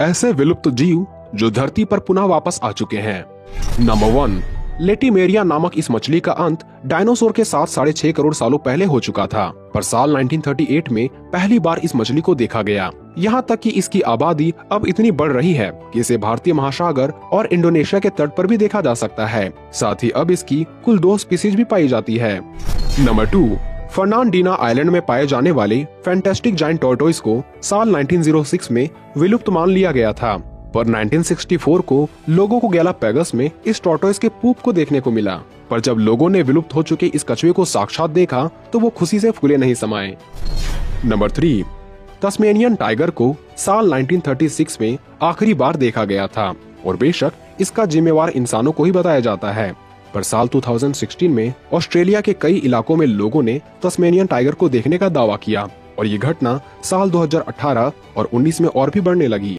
ऐसे विलुप्त जीव जो धरती पर पुनः वापस आ चुके हैं। नंबर वन लेटिमेरिया नामक इस मछली का अंत डायनासोर के साथ साढ़े छह करोड़ सालों पहले हो चुका था, पर साल 1938 में पहली बार इस मछली को देखा गया। यहाँ तक कि इसकी आबादी अब इतनी बढ़ रही है कि इसे भारतीय महासागर और इंडोनेशिया के तट पर भी देखा जा सकता है। साथ ही अब इसकी कुल दो स्पीसीज भी पाई जाती है। नंबर टू फर्नांडीना आइलैंड में पाए जाने वाले फैंटेस्टिक जाइंट टोर्टोइस को साल 1906 में विलुप्त मान लिया गया था, पर 1964 को लोगों को गैलापैगस में इस टोर्टोइस के पूप को देखने को मिला। पर जब लोगों ने विलुप्त हो चुके इस कछुए को साक्षात देखा तो वो खुशी से फूले नहीं समाये। नंबर थ्री, तस्मेनियन टाइगर को साल 1936 में आखिरी बार देखा गया था, और बेशक इसका जिम्मेवार इंसानों को ही बताया जाता है। पर साल 2016 में ऑस्ट्रेलिया के कई इलाकों में लोगों ने तस्मेनियन टाइगर को देखने का दावा किया और ये घटना साल 2018 और 19 में और भी बढ़ने लगी।